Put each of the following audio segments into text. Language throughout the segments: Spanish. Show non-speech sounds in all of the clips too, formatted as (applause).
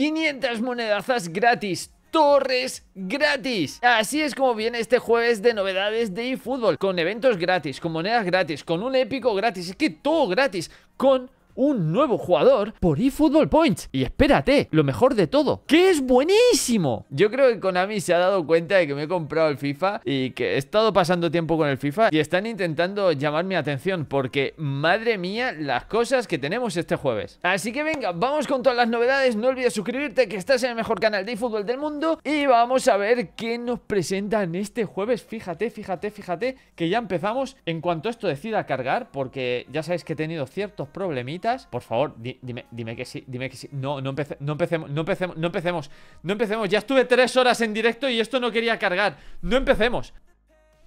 500 monedazas gratis torres gratis. Así es como viene este jueves de novedades de eFootball, con eventos gratis, con monedas gratis, con un épico gratis, es que todo gratis, con un nuevo jugador por eFootball Points. Y espérate, lo mejor de todo, que es buenísimo. Yo creo que Konami se ha dado cuenta de que me he comprado el FIFA y que he estado pasando tiempo con el FIFA y están intentando llamar mi atención porque, madre mía, las cosas que tenemos este jueves. Así que venga, vamos con todas las novedades. No olvides suscribirte, que estás en el mejor canal de eFootball del mundo. Y vamos a ver qué nos presentan este jueves. Fíjate, fíjate, fíjate que ya empezamos en cuanto esto decida cargar, porque ya sabéis que he tenido ciertos problemitas por favor, dime, dime que sí, dime que sí. No, no, no empecemos, no empecemos, no empecemos, no empecemos. Ya estuve tres horas en directo y esto no quería cargar. No empecemos.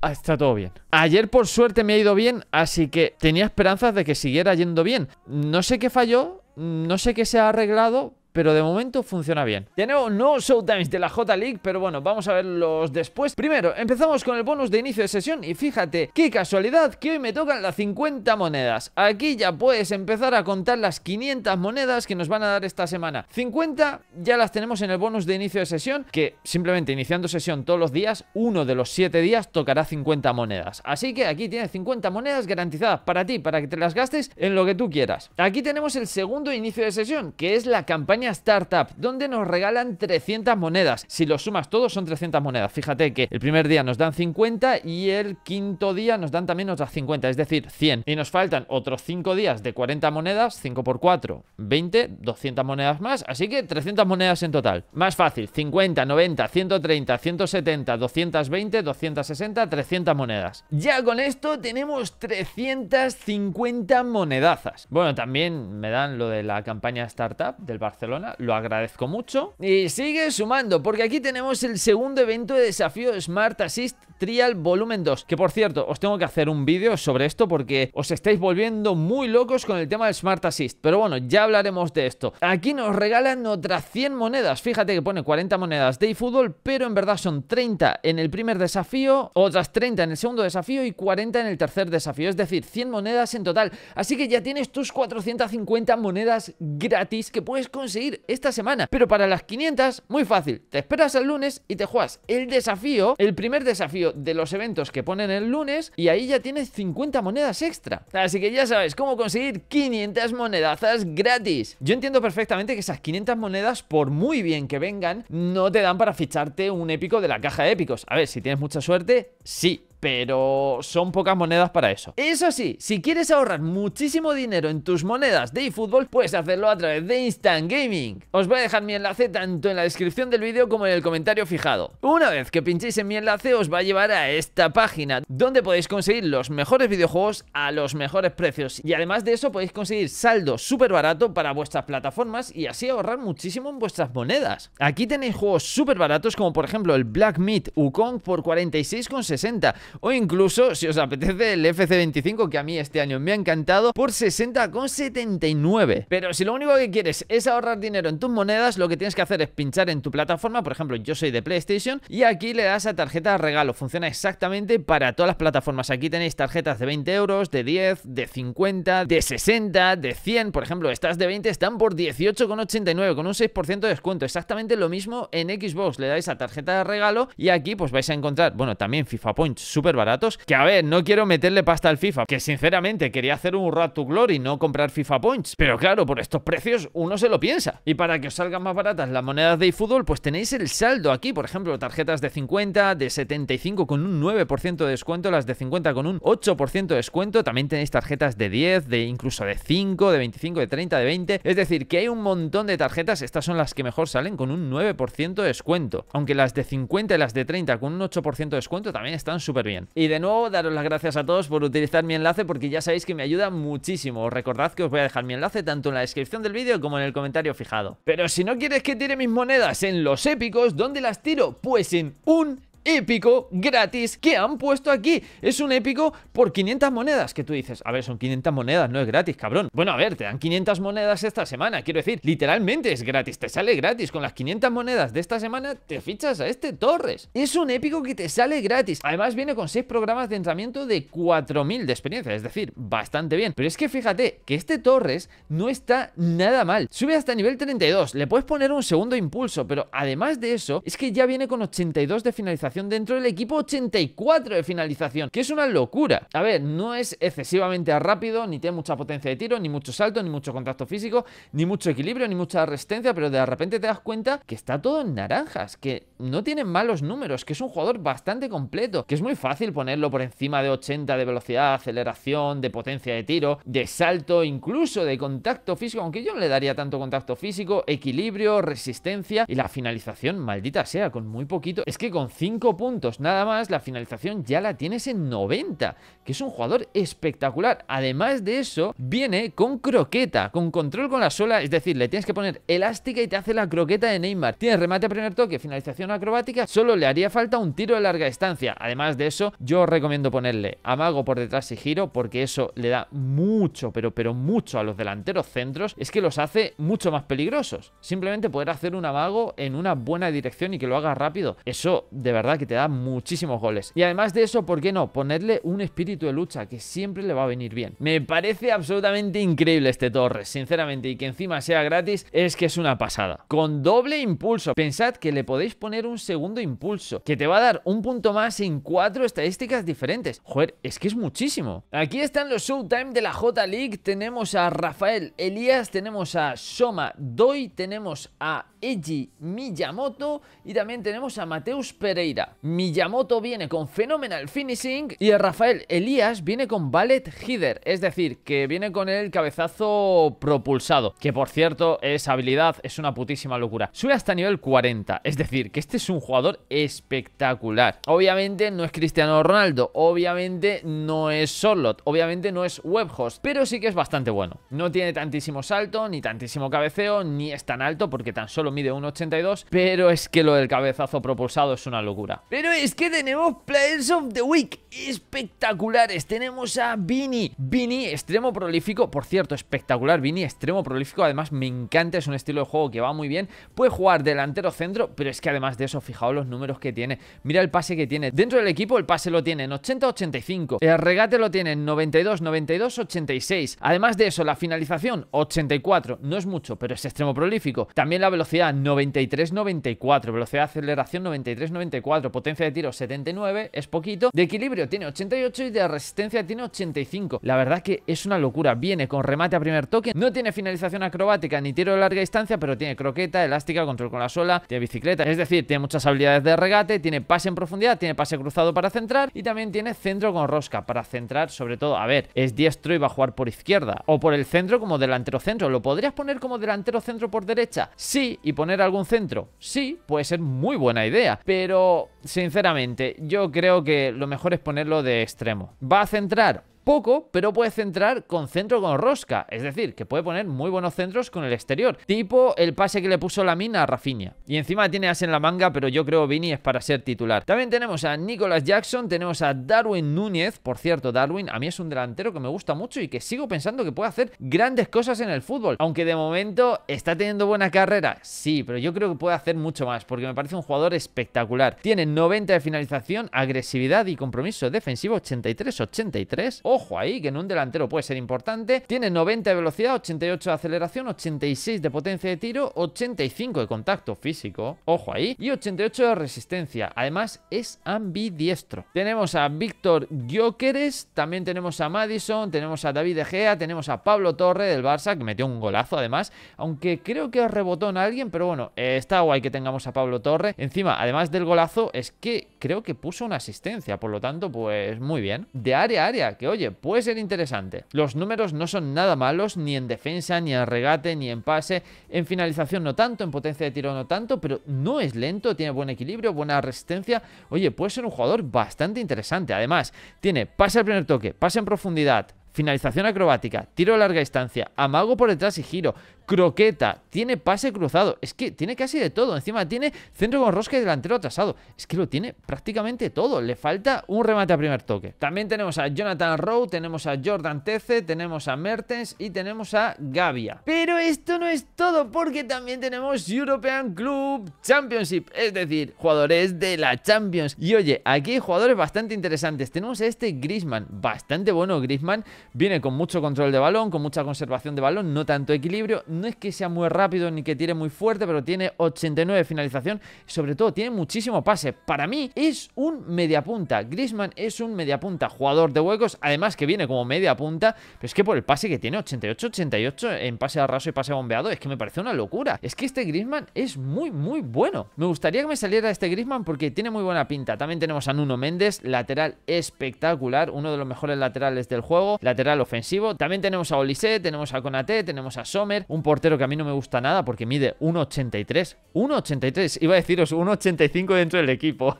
Ah, está todo bien. Ayer por suerte me ha ido bien, así que tenía esperanzas de que siguiera yendo bien. No sé qué falló, no sé qué se ha arreglado, pero de momento funciona bien. Tenemos no showtimes de la J-League, pero bueno, vamos a verlos después. Primero, empezamos con el bonus de inicio de sesión y fíjate, qué casualidad que hoy me tocan las 50 monedas. Aquí ya puedes empezar a contar las 500 monedas que nos van a dar esta semana. 50 ya las tenemos en el bonus de inicio de sesión, que simplemente iniciando sesión todos los días, uno de los 7 días tocará 50 monedas. Así que aquí tienes 50 monedas garantizadas para ti, para que te las gastes en lo que tú quieras. Aquí tenemos el segundo inicio de sesión, que es la campaña Startup, donde nos regalan 300 monedas. Si lo sumas todos son 300 monedas. Fíjate que el primer día nos dan 50 y el quinto día nos dan también otras 50, es decir, 100. Y nos faltan otros 5 días de 40 monedas, 5 por 4, 20, 200 monedas más, así que 300 monedas en total. Más fácil, 50, 90, 130, 170, 220, 260, 300 monedas. Ya con esto tenemos 350 monedazas. Bueno, también me dan lo de la campaña Startup del Barcelona lo agradezco mucho. Y sigue sumando, porque aquí tenemos el segundo evento de desafío Smart Assist Trial Volumen 2. Que por cierto, os tengo que hacer un vídeo sobre esto porque os estáis volviendo muy locos con el tema del Smart Assist. Pero bueno, ya hablaremos de esto. Aquí nos regalan otras 100 monedas. Fíjate que pone 40 monedas de eFootball, pero en verdad son 30 en el primer desafío, otras 30 en el segundo desafío y 40 en el tercer desafío. Es decir, 100 monedas en total. Así que ya tienes tus 450 monedas gratis que puedes conseguir esta semana. Pero para las 500, muy fácil. Te esperas al lunes y te juegas el desafío, el primer desafío de los eventos que ponen el lunes y ahí ya tienes 50 monedas extra. Así que ya sabes cómo conseguir 500 monedazas gratis. Yo entiendo perfectamente que esas 500 monedas, por muy bien que vengan, no te dan para ficharte un épico de la caja de épicos. A ver, si tienes mucha suerte, sí, pero son pocas monedas para eso. Eso sí, si quieres ahorrar muchísimo dinero en tus monedas de eFootball, puedes hacerlo a través de Instant Gaming. Os voy a dejar mi enlace tanto en la descripción del vídeo como en el comentario fijado. Una vez que pinchéis en mi enlace os va a llevar a esta página donde podéis conseguir los mejores videojuegos a los mejores precios y además de eso podéis conseguir saldo súper barato para vuestras plataformas y así ahorrar muchísimo en vuestras monedas. Aquí tenéis juegos súper baratos como por ejemplo el Black Meat Wukong por 46,60 o incluso si os apetece el FC25 que a mí este año me ha encantado por 60,79. Pero si lo único que quieres es ahorrar dinero en tus monedas, lo que tienes que hacer es pinchar en tu plataforma, por ejemplo yo soy de PlayStation y aquí le das a tarjeta de regalo, funciona exactamente para todas las plataformas, aquí tenéis tarjetas de 20 euros, de 10, de 50, de 60, de 100, por ejemplo estas de 20 están por 18,89 con un 6% de descuento, exactamente lo mismo en Xbox, le dais a tarjeta de regalo y aquí pues vais a encontrar, bueno también FIFA Points baratos. Que a ver, no quiero meterle pasta al FIFA, que sinceramente quería hacer un Rat to Glory, no comprar FIFA Points. Pero claro, por estos precios uno se lo piensa. Y para que os salgan más baratas las monedas de eFootball, pues tenéis el saldo aquí. Por ejemplo, tarjetas de 50, de 75 con un 9% de descuento, las de 50 con un 8% de descuento. También tenéis tarjetas de 10, de incluso de 5, de 25, de 30, de 20. Es decir, que hay un montón de tarjetas. Estas son las que mejor salen con un 9% de descuento. Aunque las de 50 y las de 30 con un 8% de descuento también están súper bien. Y de nuevo, daros las gracias a todos por utilizar mi enlace porque ya sabéis que me ayuda muchísimo. Recordad que os voy a dejar mi enlace tanto en la descripción del vídeo como en el comentario fijado. Pero si no quieres que tire mis monedas en los épicos, ¿dónde las tiro? Pues en un épico gratis que han puesto aquí. Es un épico por 500 monedas, que tú dices, a ver, son 500 monedas, no es gratis, cabrón. Bueno, a ver, te dan 500 monedas esta semana, quiero decir, literalmente es gratis, te sale gratis. Con las 500 monedas de esta semana te fichas a este Torres. Es un épico que te sale gratis. Además viene con 6 programas de entrenamiento de 4000 de experiencia, es decir, bastante bien. Pero es que fíjate que este Torres no está nada mal. Sube hasta nivel 32, le puedes poner un segundo impulso, pero además de eso, es que ya viene con 82 de finalización dentro del equipo 84 de finalización, que es una locura. A ver, no es excesivamente rápido, ni tiene mucha potencia de tiro, ni mucho salto, ni mucho contacto físico, ni mucho equilibrio, ni mucha resistencia, pero de repente te das cuenta que está todo en naranjas, que no tiene malos números, que es un jugador bastante completo, que es muy fácil ponerlo por encima de 80 de velocidad, aceleración, de potencia de tiro, de salto, incluso de contacto físico, aunque yo le daría tanto contacto físico, equilibrio, resistencia y la finalización, maldita sea, con muy poquito. Es que con 5 puntos nada más, la finalización ya la tienes en 90, que es un jugador espectacular. Además de eso, viene con croqueta, con control con la sola, es decir, le tienes que poner elástica y te hace la croqueta de Neymar. Tienes remate a primer toque, finalización acrobática, solo le haría falta un tiro de larga distancia. Además de eso, yo recomiendo ponerle amago por detrás y giro, porque eso le da mucho, pero, pero mucho a los delanteros centros, es que los hace mucho más peligrosos. Simplemente poder hacer un amago en una buena dirección y que lo haga rápido, eso de verdad que te da muchísimos goles. Y además de eso, ¿por qué no? Ponerle un espíritu de lucha que siempre le va a venir bien. Me parece absolutamente increíble este Torres, sinceramente, y que encima sea gratis, es que es una pasada. Con doble impulso, pensad que le podéis poner un segundo impulso, que te va a dar un punto más en cuatro estadísticas diferentes. Joder, es que es muchísimo. Aquí están los Showtime de la J League, tenemos a Rafael Elías, tenemos a Soma Doi, tenemos a Eiji Miyamoto y también tenemos a Mateus Pereira. Miyamoto viene con Phenomenal Finishing y Rafael Elías viene con Ballet Header, es decir, que viene con el cabezazo propulsado, que por cierto esa habilidad es una putísima locura. Sube hasta nivel 40, es decir, que este es un jugador espectacular. Obviamente no es Cristiano Ronaldo, obviamente no es Sorlot, obviamente no es Webhost, pero sí que es bastante bueno. No tiene tantísimo salto, ni tantísimo cabeceo, ni es tan alto porque tan solo mide 1,82, pero es que lo del cabezazo propulsado es una locura. Pero es que tenemos Players of the Week espectaculares. Tenemos a Vini, Vini, extremo prolífico, por cierto, espectacular. Vini, extremo prolífico, además me encanta, es un estilo de juego que va muy bien. Puede jugar delantero centro, pero es que además de eso, fijaos los números que tiene. Mira el pase que tiene. Dentro del equipo, el pase lo tiene en 80-85. El regate lo tiene en 92, 92, 86. Además de eso, la finalización 84. No es mucho, pero es extremo prolífico. También la velocidad 93, 94. Velocidad de aceleración 93, 94. Potencia de tiro 79, es poquito. De equilibrio tiene 88 y de resistencia tiene 85. La verdad que es una locura. Viene con remate a primer toque. No tiene finalización acrobática ni tiro de larga distancia, pero tiene croqueta, elástica, control con la sola, tiene bicicleta. Es decir, tiene muchas habilidades de regate, tiene pase en profundidad, tiene pase cruzado para centrar y también tiene centro con rosca para centrar sobre todo. A ver, es diestro y va a jugar por izquierda o por el centro como delantero centro. ¿Lo podrías poner como delantero centro por derecha? Sí, y poner algún centro. Sí, puede ser muy buena idea, pero sinceramente yo creo que lo mejor es ponerlo de extremo. ¿Va a centrar? Poco, pero puede centrar con centro con rosca. Es decir, que puede poner muy buenos centros con el exterior. Tipo el pase que le puso la mina a Rafinha. Y encima tiene as en la manga, pero yo creo Vini es para ser titular. También tenemos a Nicolas Jackson, tenemos a Darwin Núñez. Por cierto, Darwin a mí es un delantero que me gusta mucho y que sigo pensando que puede hacer grandes cosas en el fútbol. Aunque de momento está teniendo buena carrera, sí, pero yo creo que puede hacer mucho más porque me parece un jugador espectacular. Tiene 90 de finalización, agresividad y compromiso defensivo 83-83. Ojo ahí, que en un delantero puede ser importante. Tiene 90 de velocidad, 88 de aceleración, 86 de potencia de tiro, 85 de contacto físico. Ojo ahí. Y 88 de resistencia. Además, es ambidiestro. Tenemos a Víctor Gyökeres, también tenemos a Madison, tenemos a David De Gea, tenemos a Pablo Torre del Barça, que metió un golazo además. Aunque creo que rebotó en alguien, pero bueno, eh, está guay que tengamos a Pablo Torre. Encima, además del golazo, es que creo que puso una asistencia. Por lo tanto, pues muy bien. De área a área, que oye, puede ser interesante. Los números no son nada malos, ni en defensa, ni en regate, ni en pase. En finalización no tanto, en potencia de tiro no tanto, pero no es lento, tiene buen equilibrio, buena resistencia. Oye, puede ser un jugador bastante interesante. Además, tiene pase al primer toque, pase en profundidad, finalización acrobática, tiro a larga distancia, amago por detrás y giro, croqueta, tiene pase cruzado, es que tiene casi de todo, encima tiene centro con rosca y delantero atrasado, es que lo tiene prácticamente todo, le falta un remate a primer toque. También tenemos a Jonathan Rowe, tenemos a Jordan Tece, tenemos a Mertens y tenemos a Gavia. Pero esto no es todo porque también tenemos European Club Championship, es decir, jugadores de la Champions. Y oye, aquí hay jugadores bastante interesantes, tenemos a este Grisman, bastante bueno Grisman, viene con mucho control de balón, con mucha conservación de balón, no tanto equilibrio, no es que sea muy rápido ni que tire muy fuerte, pero tiene 89 de finalización sobre todo tiene muchísimo pase. Para mí es un mediapunta. Grisman es un mediapunta, jugador de huecos, además que viene como mediapunta, pero es que por el pase que tiene 88-88 en pase a raso y pase bombeado, es que me parece una locura. Es que este Grisman es muy, muy bueno. Me gustaría que me saliera este Grisman porque tiene muy buena pinta. También tenemos a Nuno Méndez, lateral espectacular, uno de los mejores laterales del juego, lateral ofensivo. También tenemos a Olise, tenemos a Konate, tenemos a Sommer, un portero que a mí no me gusta nada porque mide 1,83. 1,83. Iba a deciros 1,85 dentro del equipo.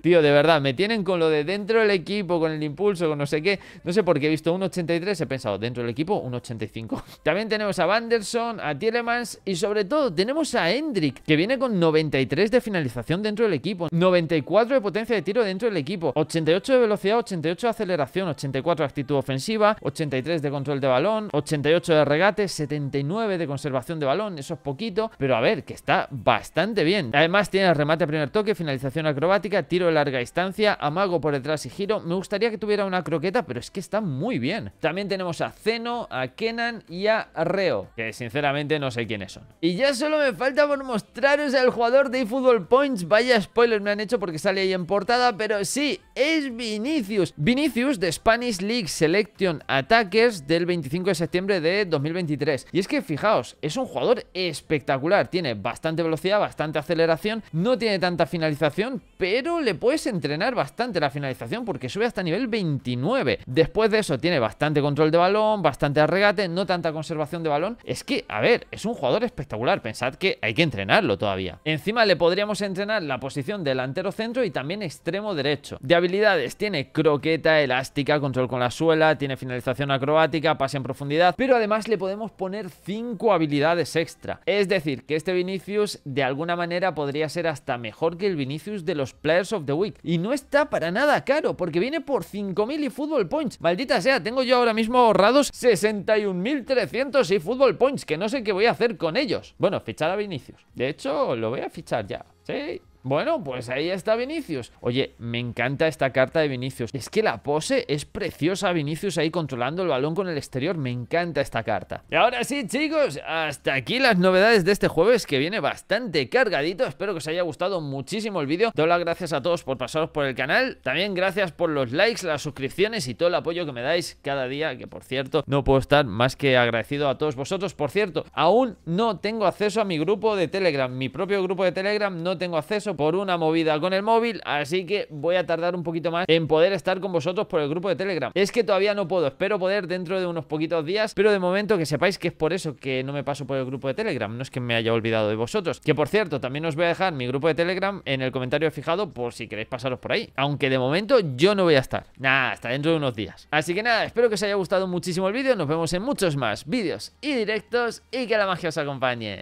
Tío, de verdad, me tienen con lo de dentro del equipo, con el impulso, con no sé qué. No sé por qué he visto un 83, he pensado, dentro del equipo, un 85. (laughs) También tenemos a Vanderson, a Tielemans y sobre todo tenemos a Hendrik, que viene con 93 de finalización dentro del equipo, 94 de potencia de tiro dentro del equipo, 88 de velocidad, 88 de aceleración, 84 de actitud ofensiva, 83 de control de balón, 88 de regate, 79 de conservación de balón, eso es poquito, pero a ver, que está bastante bien. Además tiene remate a primer toque, finalización acrobática, tiro de larga distancia, amago por detrás y giro. Me gustaría que tuviera una croqueta, pero es que está muy bien. También tenemos a Zeno, a Kenan y a Reo, que sinceramente no sé quiénes son. Y ya solo me falta por mostraros al jugador de eFootball Points. Vaya spoiler me han hecho porque sale ahí en portada, pero sí, es Vinicius. Vinicius de Spanish League Selection Attackers del 25 de septiembre de 2023. Y es que fijaos, es un jugador espectacular. Tiene bastante velocidad, bastante aceleración, no tiene tanta finalización, pero le puedes entrenar bastante la finalización porque sube hasta nivel 29. Después de eso tiene bastante control de balón, bastante regate, no tanta conservación de balón. Es que, a ver, es un jugador espectacular. Pensad que hay que entrenarlo todavía. Encima le podríamos entrenar la posición delantero centro y también extremo derecho. De habilidades tiene croqueta, elástica, control con la suela, tiene finalización acrobática, pase en profundidad, pero además le podemos poner 5 habilidades extra. Es decir, que este Vinicius de alguna manera podría ser hasta mejor que el Vinicius de los Players of the Week. Y no está para nada caro, porque viene por 5.000 y Football Points. Maldita sea, tengo yo ahora mismo ahorrados 61.300 y Football Points, que no sé qué voy a hacer con ellos. Bueno, fichar a Vinicius. De hecho, lo voy a fichar ya. Sí, bueno, pues ahí está Vinicius. Oye, me encanta esta carta de Vinicius. Es que la pose es preciosa, Vinicius ahí controlando el balón con el exterior. Me encanta esta carta. Y ahora sí, chicos, hasta aquí las novedades de este jueves que viene bastante cargadito. Espero que os haya gustado muchísimo el vídeo. Doy las gracias a todos por pasaros por el canal. También gracias por los likes, las suscripciones y todo el apoyo que me dais cada día. Que por cierto, no puedo estar más que agradecido a todos vosotros. Por cierto, aún no tengo acceso a mi grupo de Telegram. Mi propio grupo de Telegram no tengo acceso por una movida con el móvil, así que voy a tardar un poquito más en poder estar con vosotros por el grupo de Telegram. Es que todavía no puedo, espero poder dentro de unos poquitos días, pero de momento que sepáis que es por eso que no me paso por el grupo de Telegram, no es que me haya olvidado de vosotros. Que por cierto, también os voy a dejar mi grupo de Telegram en el comentario fijado por si queréis pasaros por ahí, aunque de momento yo no voy a estar. Nada, hasta dentro de unos días. Así que nada, espero que os haya gustado muchísimo el vídeo, nos vemos en muchos más vídeos y directos y que la magia os acompañe.